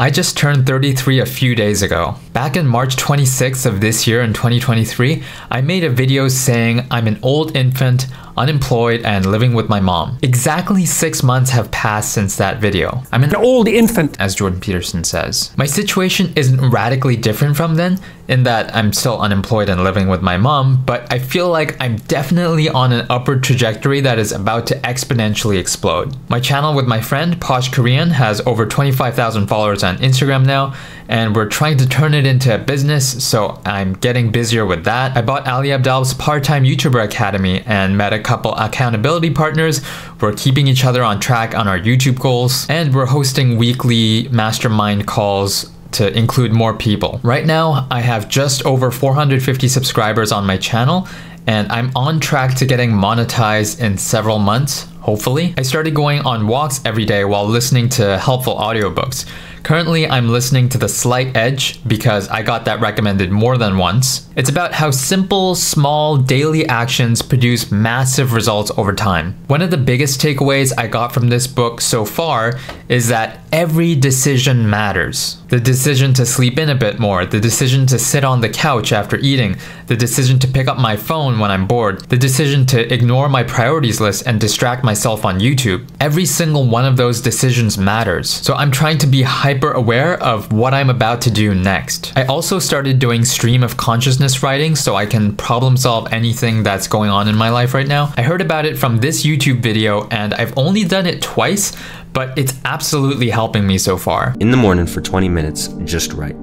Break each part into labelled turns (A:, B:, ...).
A: I just turned 33 a few days ago. Back in March 26th of this year in 2023, I made a video saying I'm an old infant, unemployed, and living with my mom. Exactly six months have passed since that video. I'm an old infant, as Jordan Peterson says. My situation isn't radically different from then, in that I'm still unemployed and living with my mom, but I feel like I'm definitely on an upward trajectory that is about to exponentially explode. My channel with my friend, Posh Korean, has over 25,000 followers on Instagram now, and we're trying to turn it into a business, so I'm getting busier with that. I bought Ali Abdaal's part-time YouTuber Academy and met a couple accountability partners. We're keeping each other on track on our YouTube goals, and we're hosting weekly mastermind calls to include more people. Right now, I have just over 450 subscribers on my channel, and I'm on track to getting monetized in several months, hopefully. I started going on walks every day while listening to helpful audiobooks. Currently, I'm listening to The Slight Edge because I got that recommended more than once. It's about how simple, small, daily actions produce massive results over time. One of the biggest takeaways I got from this book so far is that every decision matters. The decision to sleep in a bit more, the decision to sit on the couch after eating, the decision to pick up my phone when I'm bored, the decision to ignore my priorities list and distract myself on YouTube. Every single one of those decisions matters. So I'm trying to be hyper aware of what I'm about to do next. I also started doing stream of consciousness writing so I can problem solve anything that's going on in my life right now. I heard about it from this YouTube video and I've only done it twice, but it's absolutely helping me so far.
B: In the morning for 20 minutes, just write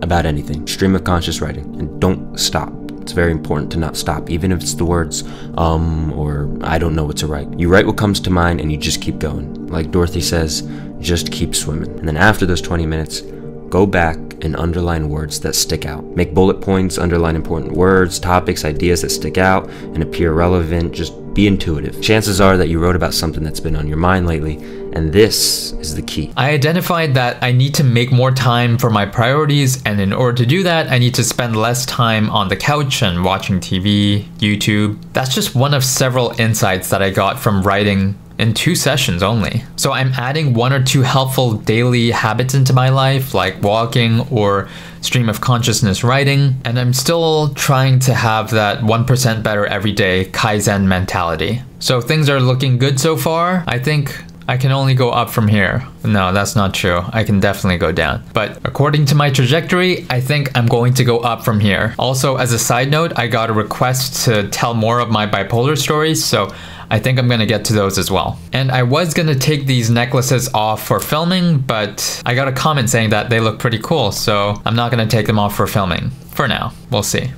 B: about anything. Stream of conscious writing and don't stop. It's very important to not stop, even if it's the words, um, or I don't know what to write. You write what comes to mind and you just keep going. Like Dorothy says, just keep swimming. And then after those 20 minutes, go back and underline words that stick out. Make bullet points, underline important words, topics, ideas that stick out and appear relevant. Just be intuitive. Chances are that you wrote about something that's been on your mind lately, and this is the key.
A: I identified that I need to make more time for my priorities, and in order to do that, I need to spend less time on the couch and watching TV, YouTube. That's just one of several insights that I got from writing in two sessions only. So I'm adding one or two helpful daily habits into my life, like walking or stream of consciousness writing, and I'm still trying to have that 1% better every day Kaizen mentality. So things are looking good so far. I think I can only go up from here. No, that's not true. I can definitely go down. But according to my trajectory, I think I'm going to go up from here. Also, as a side note, I got a request to tell more of my bipolar stories, so I think I'm gonna get to those as well. And I was gonna take these necklaces off for filming, but I got a comment saying that they look pretty cool, so I'm not gonna take them off for filming. For now, we'll see.